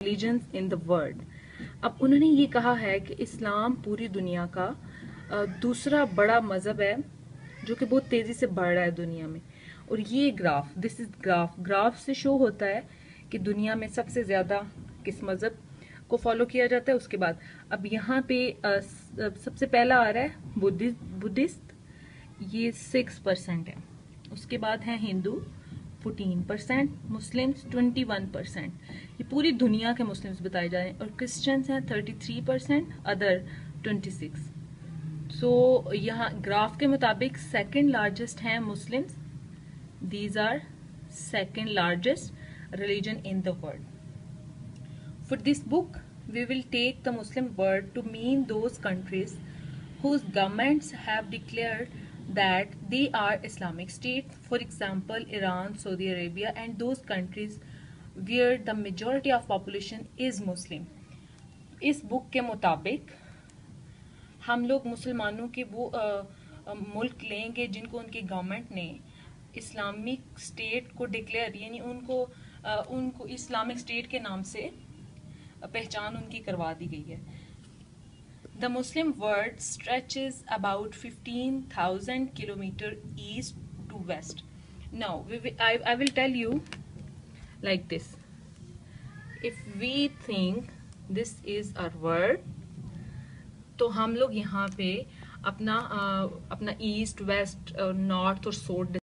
Religion in the world अब उन्होंने ये कहा है कि इस्लाम पूरी दुनिया का दूसरा बड़ा मज़हब है, जो कि बहुत तेज़ी से बढ़ रहा है दुनिया में। और ये graph this is graph graph से शो होता है कि दुनिया में सबसे ज़्यादा किस मज़हब को फॉलो किया जाता है, उसके बाद। अब यहाँ पे सबसे पहला आ रहा है बुद्धिस्ट बुद्धिस्ट, ये सिक्स परसेंट है। उसके बाद है Hindu fourteen percent Muslims twenty one percent ये पूरी दुनिया के मुस्लिम्स बताए जा रहे हैं और क्रिश्चियंस हैं thirty three percent other twenty six so यहाँ ग्राफ के मुताबिक सेकंड लार्जेस्ट हैं Muslims these are second largest religion in the world for this book we will take the Muslim word to mean those countries whose governments have declared that they are Islamic states, for example, Iran, Saudi Arabia, and those countries where the majority of population is Muslim. इस book के मुताबिक हम लोग मुसलमानों के वो आ, आ, मुल्क लेंगे जिनको उनकी गवर्नमेंट ने इस्लामिक स्टेट को डिक्लेयर यानी उनको आ, उनको इस्लामिक स्टेट के नाम से पहचान उनकी करवा दी गई है The Muslim world stretches about 15,000 kilometer east to west. Now, we, I, I will tell you like this. If we think this is our world, तो हम लोग यहाँ पे अपना अपना ईस्ट वेस्ट नॉर्थ और साउथ